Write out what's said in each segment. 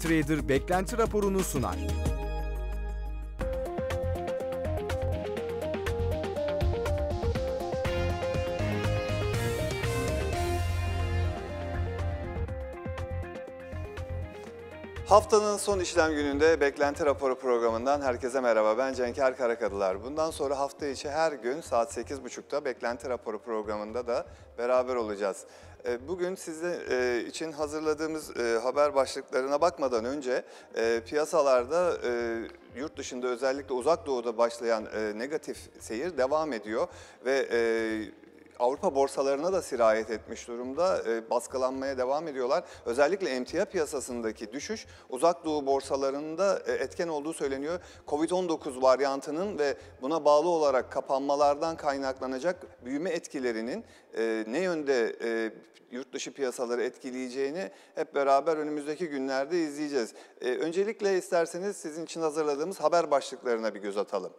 Trader beklenti raporunu sunar. Haftanın son işlem gününde Beklenti Raporu programından herkese merhaba. Ben Cenker Karakadılar. Bundan sonra hafta içi her gün saat 8.30'da Beklenti Raporu programında da beraber olacağız. E, Bugün sizin e, için hazırladığımız e, haber başlıklarına bakmadan önce piyasalarda yurt dışında özellikle uzak doğuda başlayan negatif seyir devam ediyor ve Avrupa borsalarına da sirayet etmiş durumda. E, baskılanmaya devam ediyorlar. Özellikle emtia piyasasındaki düşüş uzak doğu borsalarında e, etken olduğu söyleniyor. Covid-19 varyantının ve buna bağlı olarak kapanmalardan kaynaklanacak büyüme etkilerinin e, ne yönde e, yurt dışı piyasaları etkileyeceğini hep beraber önümüzdeki günlerde izleyeceğiz. E, öncelikle isterseniz sizin için hazırladığımız haber başlıklarına bir göz atalım.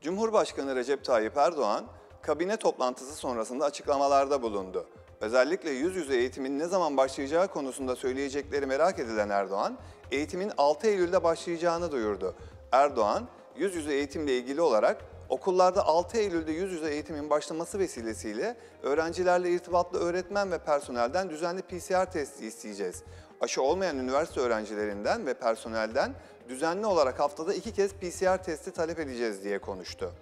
Cumhurbaşkanı Recep Tayyip Erdoğan kabine toplantısı sonrasında açıklamalarda bulundu. Özellikle yüz yüze eğitimin ne zaman başlayacağı konusunda söyleyecekleri merak edilen Erdoğan, eğitimin 6 Eylül'de başlayacağını duyurdu. Erdoğan, yüz yüze eğitimle ilgili olarak okullarda 6 Eylül'de yüz yüze eğitimin başlaması vesilesiyle öğrencilerle irtibatlı öğretmen ve personelden düzenli PCR testi isteyeceğiz. Aşı olmayan üniversite öğrencilerinden ve personelden düzenli olarak haftada iki kez PCR testi talep edeceğiz diye konuştu.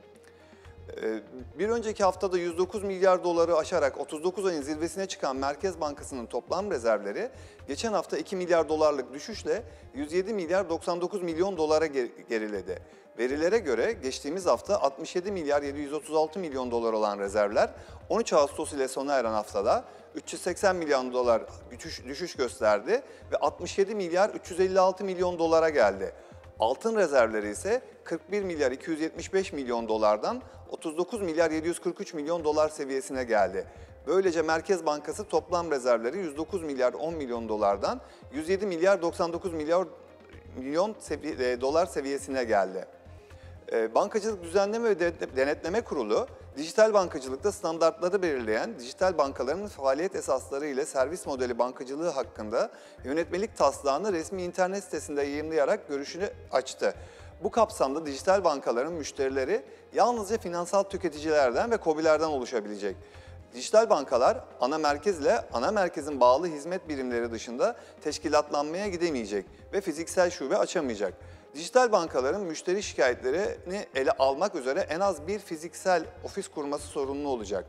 Ee, Bir önceki haftada 109 milyar doları aşarak 39 ayın zirvesine çıkan Merkez Bankası'nın toplam rezervleri geçen hafta 2 milyar dolarlık düşüşle 107 milyar 99 milyon dolara ger- geriledi. Verilere göre geçtiğimiz hafta 67 milyar 736 milyon dolar olan rezervler 13 Ağustos ile sona eren haftada 380 milyon dolar düşüş, düşüş gösterdi ve 67 milyar 356 milyon dolara geldi. Altın rezervleri ise 41 milyar 275 milyon dolardan 39 milyar 743 milyon dolar seviyesine geldi. Böylece Merkez Bankası toplam rezervleri 109 milyar 10 milyon dolardan 107 milyar 99 milyar milyon sevi- e, dolar seviyesine geldi. E, Bankacılık Düzenleme ve Denet- Denetleme Kurulu, dijital bankacılıkta standartları belirleyen dijital bankaların faaliyet esasları ile servis modeli bankacılığı hakkında yönetmelik taslağını resmi internet sitesinde yayımlayarak görüşünü açtı. Bu kapsamda dijital bankaların müşterileri yalnızca finansal tüketicilerden ve KOBİ'lerden oluşabilecek. Dijital bankalar ana merkez ile ana merkezin bağlı hizmet birimleri dışında teşkilatlanmaya gidemeyecek ve fiziksel şube açamayacak. Dijital bankaların müşteri şikayetlerini ele almak üzere en az bir fiziksel ofis kurması sorumlu olacak.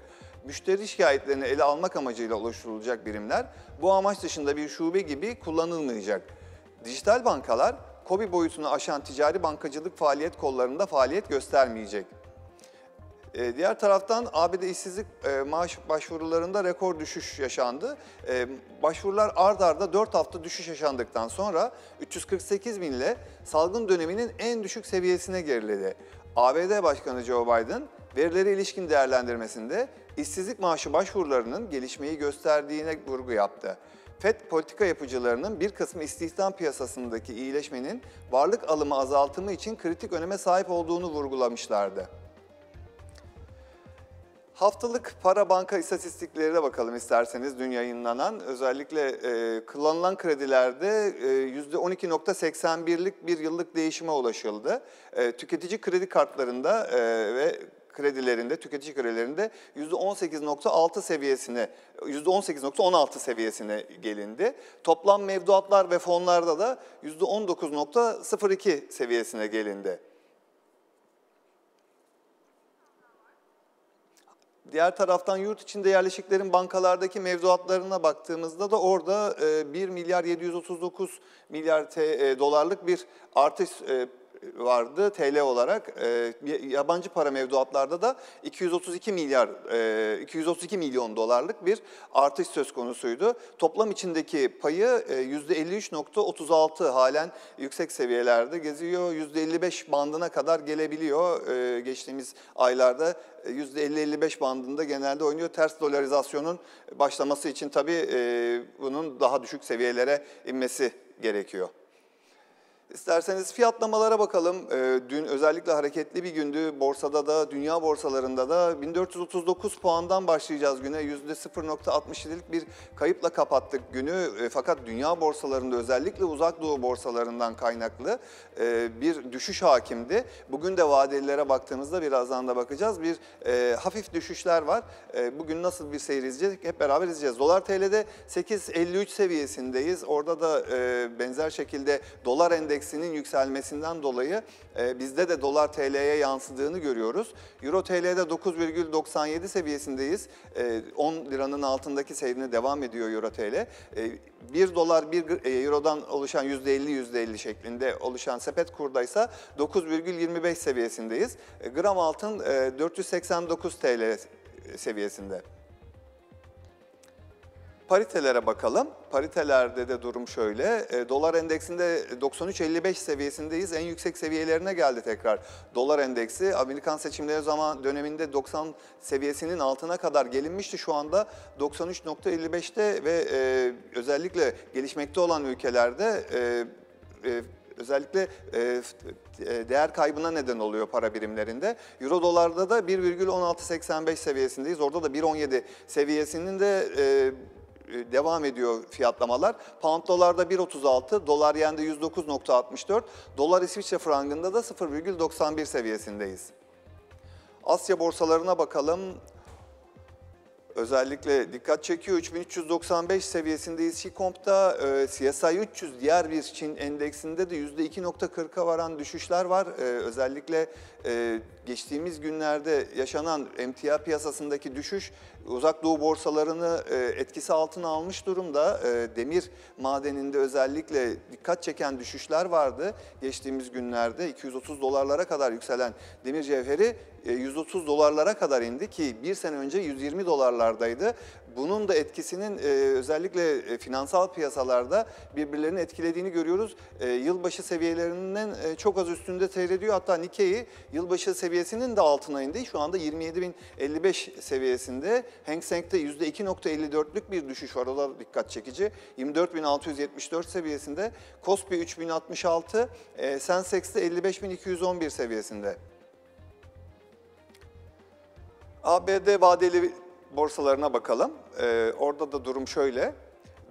Müşteri şikayetlerini ele almak amacıyla oluşturulacak birimler bu amaç dışında bir şube gibi kullanılmayacak. Dijital bankalar KOBİ boyutunu aşan ticari bankacılık faaliyet kollarında faaliyet göstermeyecek. E, Diğer taraftan ABD işsizlik e, maaş başvurularında rekor düşüş yaşandı. E, Başvurular ard arda 4 hafta düşüş yaşandıktan sonra 348 bin ile salgın döneminin en düşük seviyesine geriledi. ABD Başkanı Joe Biden verilere ilişkin değerlendirmesinde işsizlik maaşı başvurularının gelişmeyi gösterdiğine vurgu yaptı. FED politika yapıcılarının bir kısmı istihdam piyasasındaki iyileşmenin varlık alımı azaltımı için kritik öneme sahip olduğunu vurgulamışlardı. Haftalık para banka istatistiklerine bakalım isterseniz dün yayınlanan. Özellikle e, kullanılan kredilerde e, %12.81'lik bir yıllık değişime ulaşıldı. E, tüketici kredi kartlarında e, ve kredilerinde, tüketici kredilerinde %18.6 seviyesine, %18.16 seviyesine gelindi. Toplam mevduatlar ve fonlarda da %19.02 seviyesine gelindi. Diğer taraftan yurt içinde yerleşiklerin bankalardaki mevduatlarına baktığımızda da orada e, 1 milyar 739 milyar e, dolarlık bir artış e, vardı TL olarak. E, yabancı para mevduatlarda da 232 milyar e, 232 milyon dolarlık bir artış söz konusuydu. Toplam içindeki payı e, %53.36 halen yüksek seviyelerde geziyor. %55 bandına kadar gelebiliyor. E, geçtiğimiz aylarda %50-55 bandında genelde oynuyor. Ters dolarizasyonun başlaması için tabii e, bunun daha düşük seviyelere inmesi gerekiyor. İsterseniz fiyatlamalara bakalım. Ee, dün özellikle hareketli bir gündü. Borsada da, dünya borsalarında da 1439 puandan başlayacağız güne. %0.67'lik bir kayıpla kapattık günü. E, fakat dünya borsalarında özellikle uzak doğu borsalarından kaynaklı e, bir düşüş hakimdi. Bugün de vadelilere baktığımızda birazdan da bakacağız. Bir e, hafif düşüşler var. E, bugün nasıl bir seyir izleyecek hep beraber izleyeceğiz. Dolar TL'de 8.53 seviyesindeyiz. Orada da benzer şekilde dolar endeksinin yükselmesinden dolayı e, bizde de dolar TL'ye yansıdığını görüyoruz. Euro TL'de 9,97 seviyesindeyiz. E, 10 liranın altındaki seyrine devam ediyor Euro TL. E, 1 dolar 1 e, Euro'dan oluşan %50 %50 şeklinde oluşan sepet kurdaysa 9,25 seviyesindeyiz. E, gram altın e, 489 TL seviyesinde. Paritelere bakalım. Paritelerde de durum şöyle. E, dolar endeksinde 93.55 seviyesindeyiz. En yüksek seviyelerine geldi tekrar. Dolar endeksi Amerikan seçimleri zaman döneminde 90 seviyesinin altına kadar gelinmişti. Şu anda 93.55'te ve e, özellikle gelişmekte olan ülkelerde e, e, özellikle e, e, değer kaybına neden oluyor para birimlerinde. Euro dolarda da 1,1685 seviyesindeyiz. Orada da 1,17 seviyesinin de e, devam ediyor fiyatlamalar. Pound dolarda 1.36, dolar yende 109.64, dolar İsviçre frangında da 0,91 seviyesindeyiz. Asya borsalarına bakalım. Özellikle dikkat çekiyor 3395 seviyesindeyiz Şikomp'ta. E, CSI 300 diğer bir Çin endeksinde de %2.40'a varan düşüşler var. E, özellikle e, geçtiğimiz günlerde yaşanan emtia piyasasındaki düşüş uzak doğu borsalarını e, etkisi altına almış durumda. E, demir madeninde özellikle dikkat çeken düşüşler vardı. Geçtiğimiz günlerde 230 dolarlara kadar yükselen demir cevheri e, 130 dolarlara kadar indi ki bir sene önce 120 dolarlardaydı. Bunun da etkisinin e, özellikle e, finansal piyasalarda birbirlerini etkilediğini görüyoruz. E, yılbaşı seviyelerinden e, çok az üstünde seyrediyor. Hatta Nikkei yılbaşı seviyesinin de altına indi. Şu anda 27.055 seviyesinde. Hang Seng'de %2.54'lük bir düşüş var. O da dikkat çekici. 24.674 seviyesinde. Kospi 3066, e, Sensex'te 55.211 seviyesinde. ABD vadeli borsalarına bakalım. Ee, orada da durum şöyle.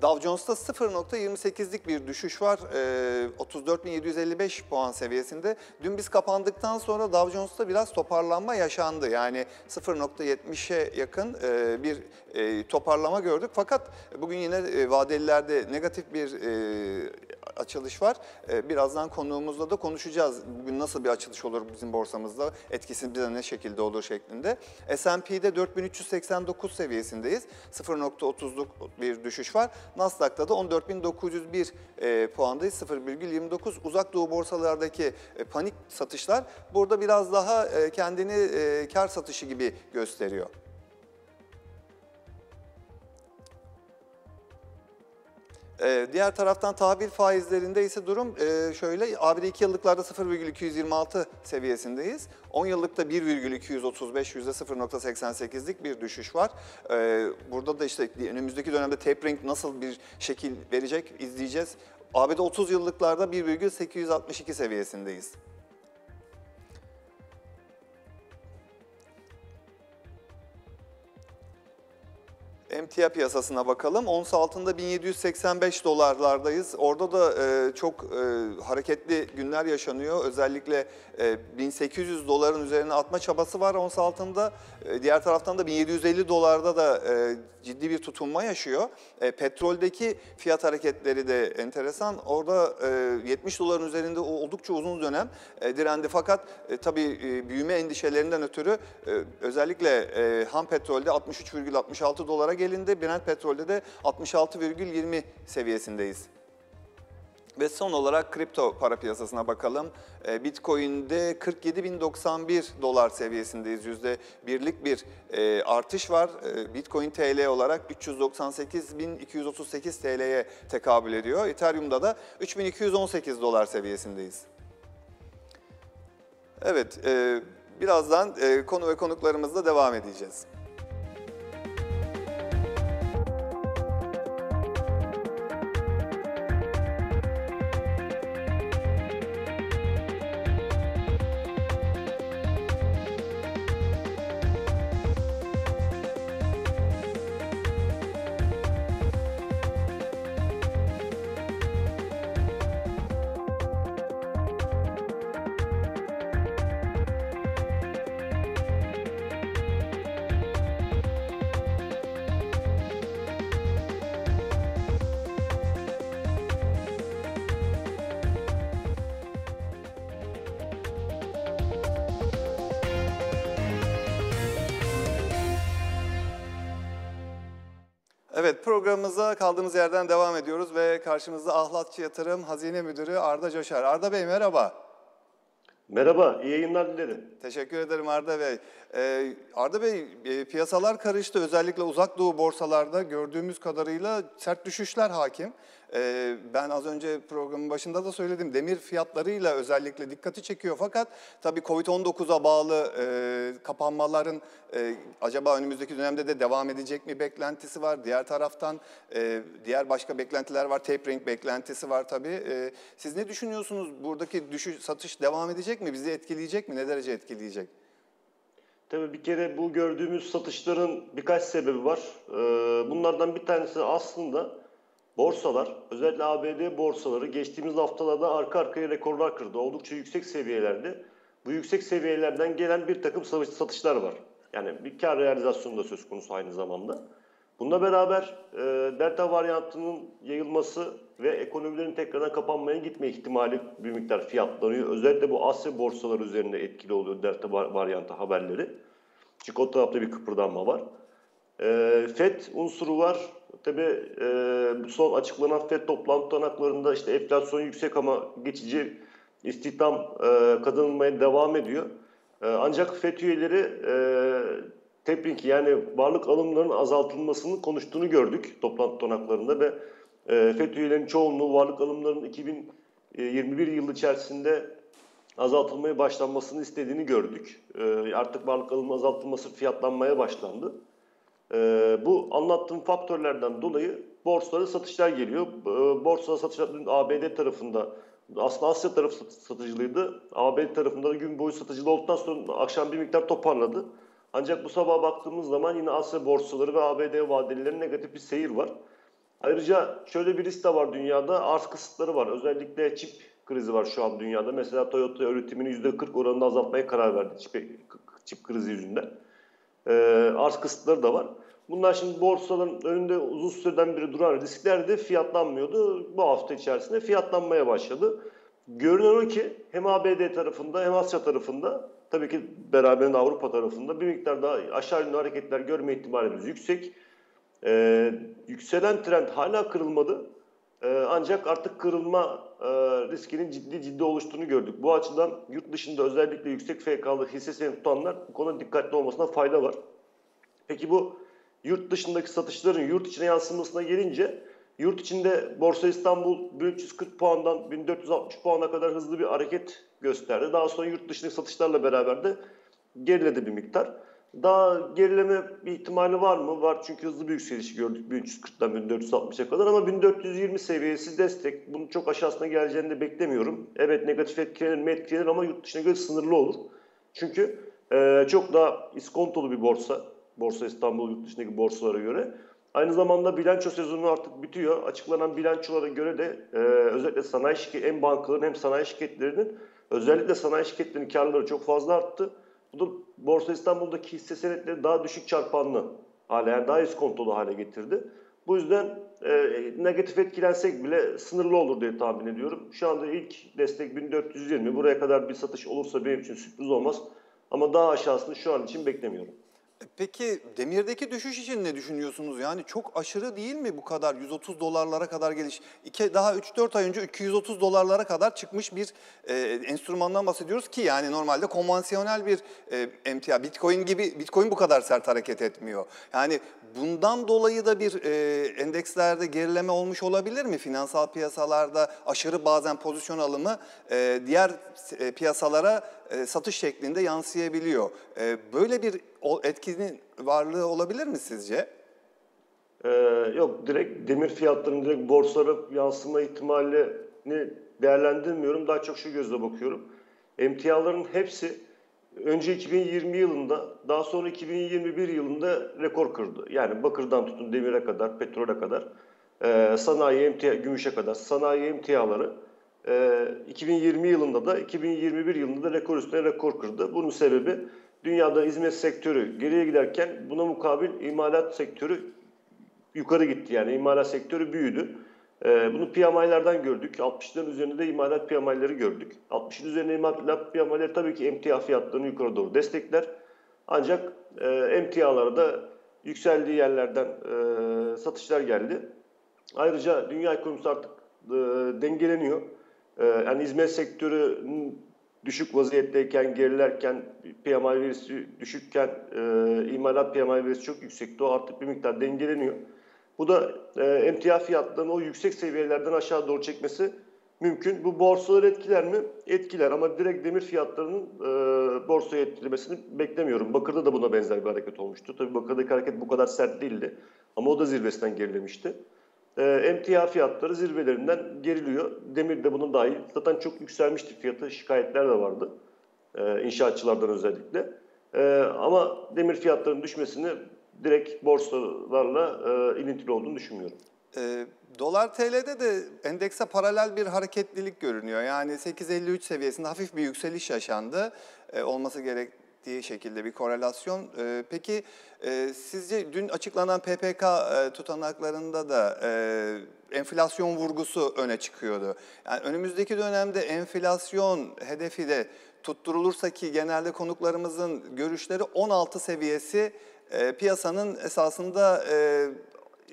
Dow Jones'ta 0.28'lik bir düşüş var. Ee, 34.755 puan seviyesinde. Dün biz kapandıktan sonra Dow Jones'ta biraz toparlanma yaşandı. Yani 0.70'e yakın e, bir e, toparlama gördük. Fakat bugün yine e, vadelilerde negatif bir e, açılış var. E, birazdan konuğumuzla da konuşacağız. Bugün nasıl bir açılış olur bizim borsamızda, etkisi bize ne şekilde olur şeklinde. S&P'de 4389 seviyesindeyiz. 0.30'luk bir düşüş var. Nasdaq'ta da 14.901 e, puandayız. 0,29 uzak doğu borsalardaki e, panik satışlar burada biraz daha e, kendini e, kar satışı gibi gösteriyor. Ee, diğer taraftan tahvil faizlerinde ise durum e, şöyle. ABD 2 yıllıklarda 0,226 seviyesindeyiz. 10 yıllıkta 1,235 %0.88'lik bir düşüş var. Ee, burada da işte önümüzdeki dönemde tapering nasıl bir şekil verecek izleyeceğiz. ABD 30 yıllıklarda 1,862 seviyesindeyiz. Emtia piyasasına bakalım. Ons altında 1785 dolarlardayız. Orada da e, çok e, hareketli günler yaşanıyor. Özellikle e, 1800 doların üzerine atma çabası var ons altında. E, diğer taraftan da 1750 dolarda da e, ciddi bir tutunma yaşıyor. E, petroldeki fiyat hareketleri de enteresan. Orada e, 70 doların üzerinde oldukça uzun dönem e, direndi. Fakat e, tabii e, büyüme endişelerinden ötürü e, özellikle e, ham petrolde 63,66 dolara gelindi. Brent petrolde de 66,20 seviyesindeyiz. Ve son olarak kripto para piyasasına bakalım. Bitcoin'de 47.091 dolar seviyesindeyiz. Yüzde birlik bir artış var. Bitcoin TL olarak 398.238 TL'ye tekabül ediyor. Ethereum'da da 3.218 dolar seviyesindeyiz. Evet, birazdan konu ve konuklarımızla devam edeceğiz. Evet programımıza kaldığımız yerden devam ediyoruz ve karşımızda Ahlatçı Yatırım Hazine Müdürü Arda Coşar. Arda Bey merhaba. Merhaba, iyi yayınlar dilerim. Teşekkür ederim Arda Bey. Ee, Arda Bey e, piyasalar karıştı. Özellikle uzak doğu borsalarda gördüğümüz kadarıyla sert düşüşler hakim. Ee, ben az önce programın başında da söyledim. Demir fiyatlarıyla özellikle dikkati çekiyor. Fakat tabii Covid-19'a bağlı e, kapanmaların e, acaba önümüzdeki dönemde de devam edecek mi beklentisi var. Diğer taraftan e, diğer başka beklentiler var. Tapering beklentisi var tabii. E, siz ne düşünüyorsunuz? Buradaki düşüş, satış devam edecek mi? Bizi etkileyecek mi? Ne derece etkileyecek? Tabii bir kere bu gördüğümüz satışların birkaç sebebi var. Ee, bunlardan bir tanesi aslında borsalar, özellikle ABD borsaları geçtiğimiz haftalarda arka arkaya rekorlar kırdı. Oldukça yüksek seviyelerde. Bu yüksek seviyelerden gelen bir takım satışlar var. Yani bir kar realizasyonu da söz konusu aynı zamanda. Bununla beraber e, delta varyantının yayılması ve ekonomilerin tekrardan kapanmaya gitme ihtimali bir miktar fiyatlanıyor. Özellikle bu Asya borsaları üzerinde etkili oluyor delta varyantı haberleri. Çünkü o tarafta bir kıpırdanma var. E, FED unsuru var. Tabi e, son açıklanan FED toplantı tanaklarında işte enflasyon yüksek ama geçici istihdam e, kazanılmaya devam ediyor. E, ancak FED üyeleri e, tapering yani varlık alımlarının azaltılmasını konuştuğunu gördük toplantı tonaklarında ve e, FED üyelerinin çoğunluğu varlık alımlarının 2021 yılı içerisinde azaltılmaya başlanmasını istediğini gördük. E, artık varlık alımı azaltılması fiyatlanmaya başlandı. E, bu anlattığım faktörlerden dolayı borsalara satışlar geliyor. E, borsada satışlar ABD tarafında aslında Asya tarafı satıcılıydı. ABD tarafında da gün boyu satıcılı olduktan sonra akşam bir miktar toparladı. Ancak bu sabah baktığımız zaman yine Asya borsaları ve ABD vadelilerinin negatif bir seyir var. Ayrıca şöyle bir risk de var dünyada. Arz kısıtları var. Özellikle çip krizi var şu an dünyada. Mesela Toyota üretimini %40 oranında azaltmaya karar verdi çip, çip krizi yüzünden. Ee, arz kısıtları da var. Bunlar şimdi borsaların önünde uzun süreden beri duran riskler de fiyatlanmıyordu. Bu hafta içerisinde fiyatlanmaya başladı. Görünen o ki hem ABD tarafında hem Asya tarafında tabii ki beraberinde Avrupa tarafında bir miktar daha aşağı yönlü hareketler görme ihtimalimiz yüksek. Ee, yükselen trend hala kırılmadı. Ee, ancak artık kırılma e, riskinin ciddi ciddi oluştuğunu gördük. Bu açıdan yurt dışında özellikle yüksek FK'lı hisse senedi tutanlar bu konuda dikkatli olmasına fayda var. Peki bu yurt dışındaki satışların yurt içine yansımasına gelince yurt içinde Borsa İstanbul 1340 puandan 1460 puana kadar hızlı bir hareket gösterdi. Daha sonra yurt dışındaki satışlarla beraber de geriledi bir miktar. Daha gerileme bir ihtimali var mı? Var çünkü hızlı bir yükseliş gördük 1340'dan 1460'a kadar ama 1420 seviyesi destek. Bunun çok aşağısına geleceğini de beklemiyorum. Evet negatif etkilenir mi etkilenir ama yurt dışına göre sınırlı olur. Çünkü e, çok daha iskontolu bir borsa. Borsa İstanbul yurt dışındaki borsalara göre. Aynı zamanda bilanço sezonu artık bitiyor. Açıklanan bilançolara göre de e, özellikle sanayi şirket, hem bankaların hem sanayi şirketlerinin özellikle sanayi şirketlerinin karları çok fazla arttı. Bu da Borsa İstanbul'daki hisse senetleri daha düşük çarpanlı hale, yani daha iskontolu hale getirdi. Bu yüzden e, negatif etkilensek bile sınırlı olur diye tahmin ediyorum. Şu anda ilk destek 1420. Buraya kadar bir satış olursa benim için sürpriz olmaz. Ama daha aşağısını şu an için beklemiyorum. Peki demirdeki düşüş için ne düşünüyorsunuz? Yani çok aşırı değil mi bu kadar 130 dolarlara kadar geliş? İki, daha 3-4 ay önce 230 dolarlara kadar çıkmış bir e, enstrümandan bahsediyoruz ki yani normalde konvansiyonel bir e, emtia. Bitcoin gibi Bitcoin bu kadar sert hareket etmiyor. Yani bundan dolayı da bir e, endekslerde gerileme olmuş olabilir mi? Finansal piyasalarda aşırı bazen pozisyon alımı e, diğer e, piyasalara e, satış şeklinde yansıyabiliyor. E, böyle bir etkinin varlığı olabilir mi sizce? Ee, yok direkt demir fiyatlarının direkt borsalara yansıma ihtimalini değerlendirmiyorum. Daha çok şu gözle bakıyorum. Emtiaların hepsi önce 2020 yılında daha sonra 2021 yılında rekor kırdı. Yani bakırdan tutun demire kadar, petrole kadar, e, sanayi emtia, gümüşe kadar sanayi emtiaları e, 2020 yılında da 2021 yılında da rekor üstüne rekor kırdı. Bunun sebebi dünyada hizmet sektörü geriye giderken buna mukabil imalat sektörü yukarı gitti. Yani imalat sektörü büyüdü. Ee, bunu PMI'lerden gördük. 60'ların üzerinde de imalat PMI'leri gördük. 60'ın üzerinde imalat PMI'leri tabii ki emtia fiyatlarını yukarı doğru destekler. Ancak e, emtialarda yükseldiği yerlerden e, satışlar geldi. Ayrıca dünya ekonomisi artık e, dengeleniyor. E, yani hizmet sektörü düşük vaziyetteyken, gerilerken, PMI verisi düşükken, e, imalat PMI verisi çok yüksekti. O artık bir miktar dengeleniyor. Bu da e, emtia fiyatlarını o yüksek seviyelerden aşağı doğru çekmesi mümkün. Bu borsaları etkiler mi? Etkiler ama direkt demir fiyatlarının e, borsayı etkilemesini beklemiyorum. Bakır'da da buna benzer bir hareket olmuştu. Tabii Bakır'daki hareket bu kadar sert değildi ama o da zirvesinden gerilemişti. E, emtia fiyatları zirvelerinden geriliyor. Demir de bunun dahil. Zaten çok yükselmişti fiyatı. Şikayetler de vardı. E, inşaatçılardan özellikle. E, ama demir fiyatlarının düşmesini direkt borsalarla e, ilintili olduğunu düşünmüyorum. E, dolar TL'de de endekse paralel bir hareketlilik görünüyor. Yani 8.53 seviyesinde hafif bir yükseliş yaşandı. E, olması gerektiği şekilde bir korelasyon. E, peki e, sizce dün açıklanan PPK e, tutanaklarında da e, enflasyon vurgusu öne çıkıyordu. Yani önümüzdeki dönemde enflasyon hedefi de tutturulursa ki genelde konuklarımızın görüşleri 16 seviyesi e, piyasanın esasında e,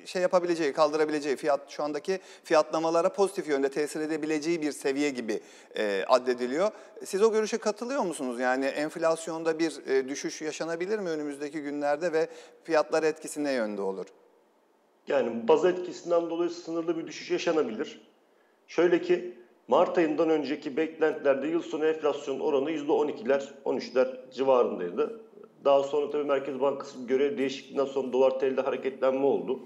şey yapabileceği, kaldırabileceği fiyat şu andaki fiyatlamalara pozitif yönde tesir edebileceği bir seviye gibi e, addediliyor. Siz o görüşe katılıyor musunuz? Yani enflasyonda bir e, düşüş yaşanabilir mi önümüzdeki günlerde ve fiyatlar etkisi ne yönde olur? Yani baz etkisinden dolayı sınırlı bir düşüş yaşanabilir. Şöyle ki Mart ayından önceki beklentilerde yıl sonu enflasyon oranı %12'ler, 13'ler civarındaydı. Daha sonra tabii Merkez Bankası görev değişikliğinden sonra dolar TL'de hareketlenme oldu.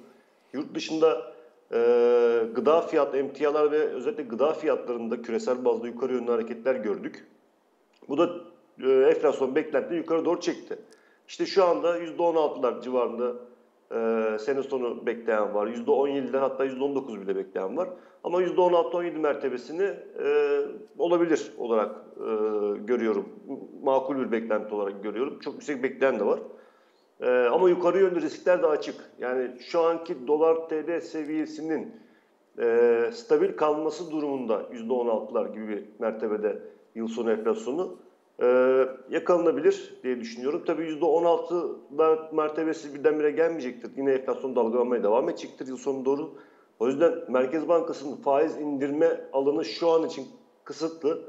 Yurt dışında e, gıda fiyat emtialar ve özellikle gıda fiyatlarında küresel bazda yukarı yönlü hareketler gördük. Bu da e, enflasyon beklentileri yukarı doğru çekti. İşte şu anda %16'lar civarında e, sene sonu bekleyen var. %17'ler hatta %19 bile bekleyen var. Ama %16-17 mertebesini e, olabilir olarak e, görüyorum. Makul bir beklenti olarak görüyorum. Çok yüksek bekleyen de var. E, ama yukarı yönlü riskler de açık. Yani şu anki dolar TL seviyesinin e, stabil kalması durumunda %16'lar gibi bir mertebede yıl sonu enflasyonu e, yakalanabilir diye düşünüyorum. Tabii %16'lar mertebesi birdenbire gelmeyecektir. Yine enflasyon dalgalanmaya devam edecektir yıl sonu doğru. O yüzden Merkez Bankası'nın faiz indirme alanı şu an için kısıtlı.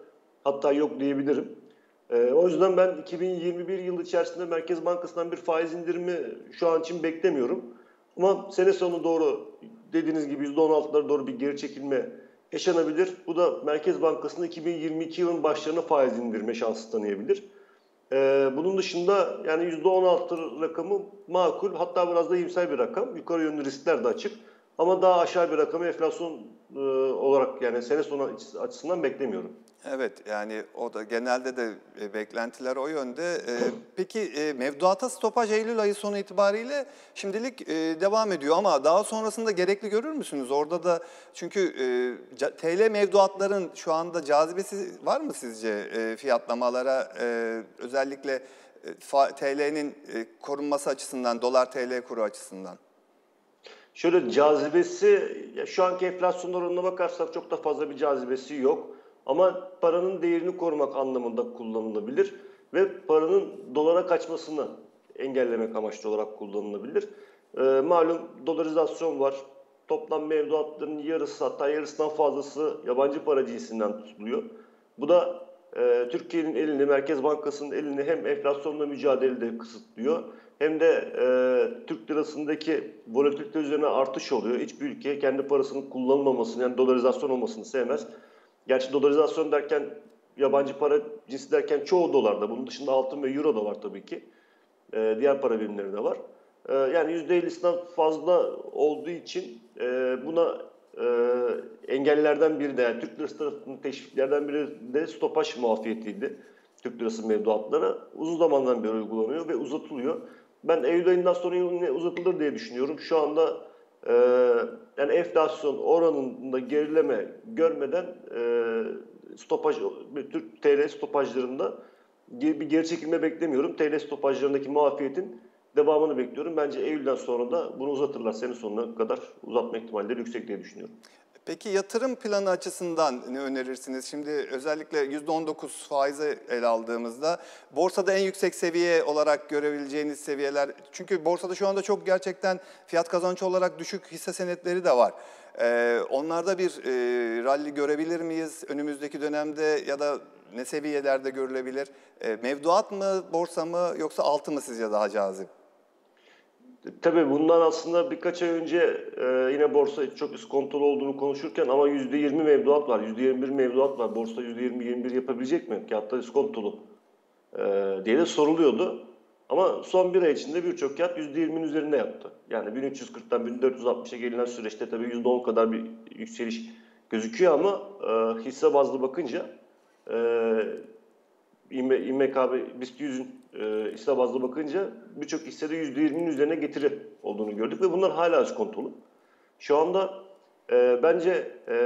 Hatta yok diyebilirim. E, o yüzden ben 2021 yılı içerisinde Merkez Bankası'ndan bir faiz indirimi şu an için beklemiyorum. Ama sene sonu doğru dediğiniz gibi %16'lara doğru bir geri çekilme yaşanabilir. Bu da Merkez Bankası'nın 2022 yılın başlarına faiz indirme şansı tanıyabilir. Ee, bunun dışında yani %16 rakamı makul hatta biraz da iyimser bir rakam. Yukarı yönlü riskler de açık. Ama daha aşağı bir rakamı enflasyon e, olarak yani sene sonu açısından beklemiyorum. Evet yani o da genelde de e, beklentiler o yönde. E, peki e, mevduata stopaj Eylül ayı sonu itibariyle şimdilik devam ediyor ama daha sonrasında gerekli görür müsünüz? Orada da çünkü TL mevduatların şu anda cazibesi var mı sizce fiyatlamalara özellikle TL'nin korunması açısından, dolar TL kuru açısından? Şöyle cazibesi, şu anki enflasyon oranına bakarsak çok da fazla bir cazibesi yok. Ama paranın değerini korumak anlamında kullanılabilir ve paranın dolara kaçmasını engellemek amaçlı olarak kullanılabilir. Ee, malum dolarizasyon var. Toplam mevduatların yarısı hatta yarısından fazlası yabancı para cinsinden tutuluyor. Bu da e, Türkiye'nin elini, Merkez Bankası'nın elini hem enflasyonla mücadelede kısıtlıyor hem de e, Türk lirasındaki volatilite üzerine artış oluyor. Hiçbir ülke kendi parasının kullanılmamasını yani dolarizasyon olmasını sevmez. Gerçi dolarizasyon derken yabancı para cinsi derken çoğu dolarda. Bunun dışında altın ve euro da var tabii ki. E, diğer para birimleri de var. E, yani %50'sinden fazla olduğu için e, buna e, engellerden biri de yani Türk lirası tarafının teşviklerden biri de stopaj muafiyetiydi. Türk lirası mevduatlara uzun zamandan beri uygulanıyor ve uzatılıyor. Ben Eylül ayından sonra yine uzatılır diye düşünüyorum. Şu anda e, yani enflasyon oranında gerileme görmeden e, stopaj, Türk TL stopajlarında bir geri çekilme beklemiyorum. TL stopajlarındaki muafiyetin devamını bekliyorum. Bence Eylül'den sonra da bunu uzatırlar. Sene sonuna kadar uzatma ihtimalleri yüksek diye düşünüyorum. Peki yatırım planı açısından ne önerirsiniz? Şimdi özellikle %19 faizi ele aldığımızda borsada en yüksek seviye olarak görebileceğiniz seviyeler çünkü borsada şu anda çok gerçekten fiyat kazanç olarak düşük hisse senetleri de var. Ee, onlarda bir e, rally görebilir miyiz önümüzdeki dönemde ya da ne seviyelerde görülebilir? E, mevduat mı, borsa mı yoksa altı mı sizce daha cazip? Tabii bundan aslında birkaç ay önce e, yine borsa çok iskontolu olduğunu konuşurken ama %20 mevduat var, %21 mevduat var. Borsa %20-21 yapabilecek mi? Kağıtlar iskontolu e, diye de soruluyordu. Ama son bir ay içinde birçok kağıt %20'nin üzerinde yaptı. Yani 1340'tan 1460'a gelinen süreçte tabii %10 kadar bir yükseliş gözüküyor ama e, hisse bazlı bakınca e, İMKB BIST 100'ün e, hisse bazlı bakınca birçok hissede %20'nin üzerine getiri olduğunu gördük ve bunlar hala iskontolu. Şu anda e, bence e,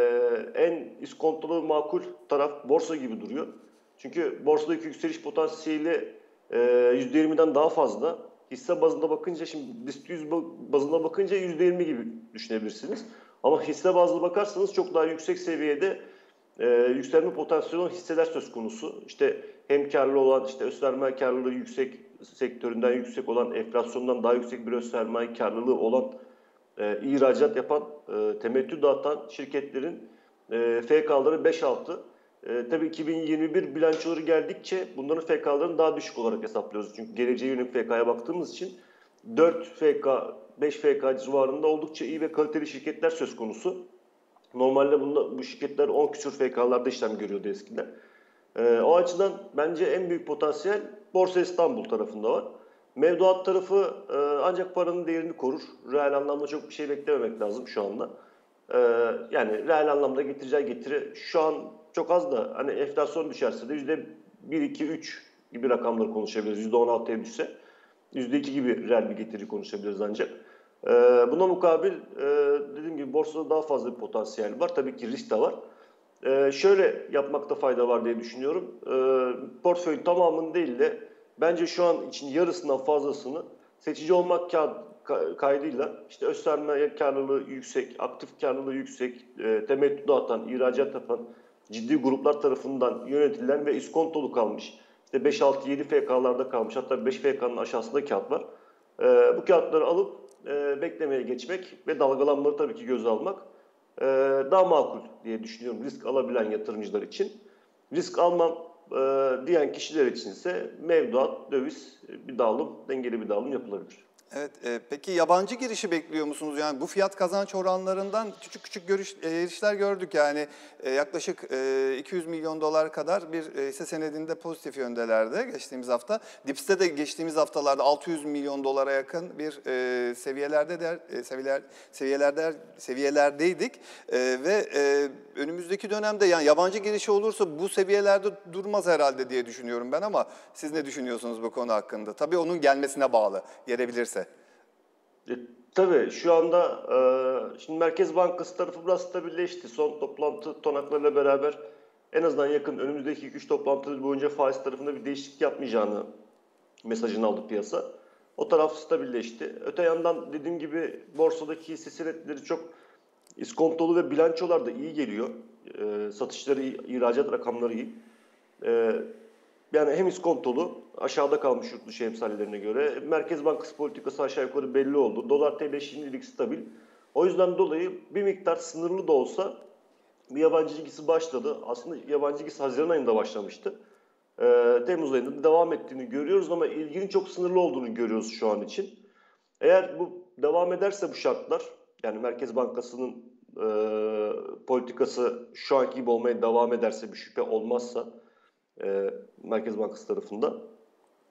en iskontolu makul taraf borsa gibi duruyor. Çünkü borsadaki yükseliş potansiyeli e, %20'den daha fazla. Hisse bazında bakınca şimdi BIST 100 bazında bakınca %20 gibi düşünebilirsiniz. Ama hisse bazlı bakarsanız çok daha yüksek seviyede e, yükselme potansiyeli hisseler söz konusu. İşte hem karlı olan, işte öz sermaye karlılığı yüksek sektöründen yüksek olan, enflasyondan daha yüksek bir öz sermaye karlılığı olan, e, ihracat yapan, e, temettü dağıtan şirketlerin e, FK'ları 5-6. E, tabii 2021 bilançoları geldikçe bunların FK'larını daha düşük olarak hesaplıyoruz. Çünkü geleceğe yönelik FK'ya baktığımız için 4 FK, 5 FK civarında oldukça iyi ve kaliteli şirketler söz konusu. Normalde bunda, bu şirketler 10 küsur FK'larda işlem görüyordu eskiden. E, o açıdan bence en büyük potansiyel Borsa İstanbul tarafında var. Mevduat tarafı e, ancak paranın değerini korur. Reel anlamda çok bir şey beklememek lazım şu anda. E, yani reel anlamda getireceği getiri şu an çok az da hani enflasyon düşerse de yüzde 1, 2, 3 gibi rakamları konuşabiliriz. Yüzde 16'ya düşse yüzde 2 gibi reel bir getiri konuşabiliriz ancak. E, buna mukabil e, dediğim gibi borsada daha fazla bir potansiyel var. Tabii ki risk de var. Ee, şöyle yapmakta fayda var diye düşünüyorum. Ee, portföyün tamamını değil de bence şu an için yarısından fazlasını seçici olmak kaydıyla işte öz karlılığı yüksek, aktif karlılığı yüksek, e, temettü dağıtan, ihracat yapan ciddi gruplar tarafından yönetilen ve iskontolu kalmış. İşte 5-6-7 FK'larda kalmış hatta 5 FK'nın aşağısında kağıt var. E, bu kağıtları alıp e, beklemeye geçmek ve dalgalanmaları tabii ki göze almak e, daha makul diye düşünüyorum risk alabilen yatırımcılar için. Risk almam e, diyen kişiler için ise mevduat, döviz bir dağılım, dengeli bir dağılım yapılabilir. Evet, e, peki yabancı girişi bekliyor musunuz? Yani bu fiyat kazanç oranlarından küçük küçük görüş, e, girişler gördük. Yani e, yaklaşık e, 200 milyon dolar kadar bir e, hisse senedinde pozitif yöndelerde geçtiğimiz hafta. Dips'te de geçtiğimiz haftalarda 600 milyon dolara yakın bir e, seviyelerde de e, seviyeler seviyelerde seviyelerdeydik e, ve e, önümüzdeki dönemde yani yabancı girişi olursa bu seviyelerde durmaz herhalde diye düşünüyorum ben ama siz ne düşünüyorsunuz bu konu hakkında? Tabii onun gelmesine bağlı gelebilirse. E, tabii şu anda e, şimdi Merkez Bankası tarafı biraz stabilleşti. Son toplantı tonaklarıyla beraber en azından yakın önümüzdeki 2-3 toplantı boyunca faiz tarafında bir değişiklik yapmayacağını mesajını aldı piyasa. O taraf stabilleşti. Öte yandan dediğim gibi borsadaki hisse senetleri çok iskontolu ve bilançolar da iyi geliyor. E, satışları ihracat rakamları iyi. E, yani hem iskontolu aşağıda kalmış yurt dışı emsallerine göre. Merkez Bankası politikası aşağı yukarı belli oldu. Dolar TL şimdilik stabil. O yüzden dolayı bir miktar sınırlı da olsa bir yabancı ilgisi başladı. Aslında yabancı ilgisi Haziran ayında başlamıştı. Ee, Temmuz ayında devam ettiğini görüyoruz ama ilginin çok sınırlı olduğunu görüyoruz şu an için. Eğer bu devam ederse bu şartlar, yani Merkez Bankası'nın e, politikası şu anki gibi olmaya devam ederse bir şüphe olmazsa e, Merkez Bankası tarafında.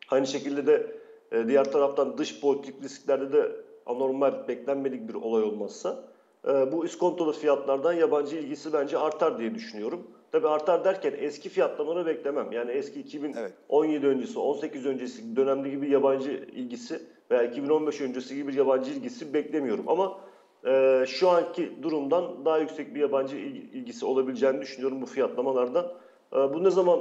Aynı şekilde de e, diğer taraftan dış politik risklerde de anormal, beklenmedik bir olay olmazsa e, bu iskontolu fiyatlardan yabancı ilgisi bence artar diye düşünüyorum. Tabi artar derken eski fiyatlamanı beklemem. Yani eski 2017 evet. öncesi, 18 öncesi dönemde gibi yabancı ilgisi veya 2015 öncesi gibi yabancı ilgisi beklemiyorum. Ama e, şu anki durumdan daha yüksek bir yabancı ilgisi olabileceğini düşünüyorum bu fiyatlamalardan. E, bu ne zaman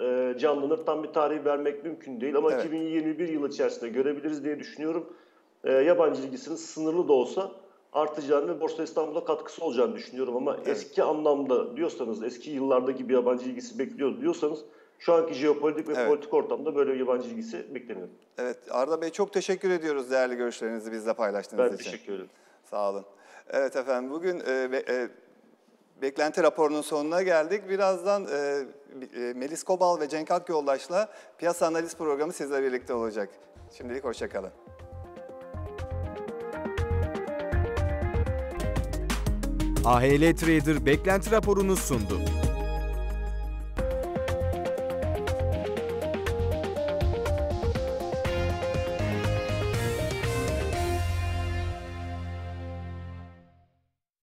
e, canlanır. Tam bir tarih vermek mümkün değil ama evet. 2021 yılı içerisinde görebiliriz diye düşünüyorum. E, yabancı ilgisinin sınırlı da olsa artacağını ve Borsa İstanbul'a katkısı olacağını düşünüyorum ama eski anlamda diyorsanız, eski yıllardaki bir yabancı ilgisi bekliyor diyorsanız şu anki jeopolitik ve Evet. politik ortamda böyle yabancı ilgisi beklemiyor. Evet Arda Bey çok teşekkür ediyoruz değerli görüşlerinizi bizle paylaştığınız Ben için. teşekkür ederim. Sağ olun. Evet efendim bugün e, e, beklenti raporunun sonuna geldik. Birazdan e, e, Melis Kobal ve Cenk Akyoldaş'la piyasa analiz programı sizle birlikte olacak. Şimdilik hoşçakalın. AHL Trader beklenti raporunu sundu.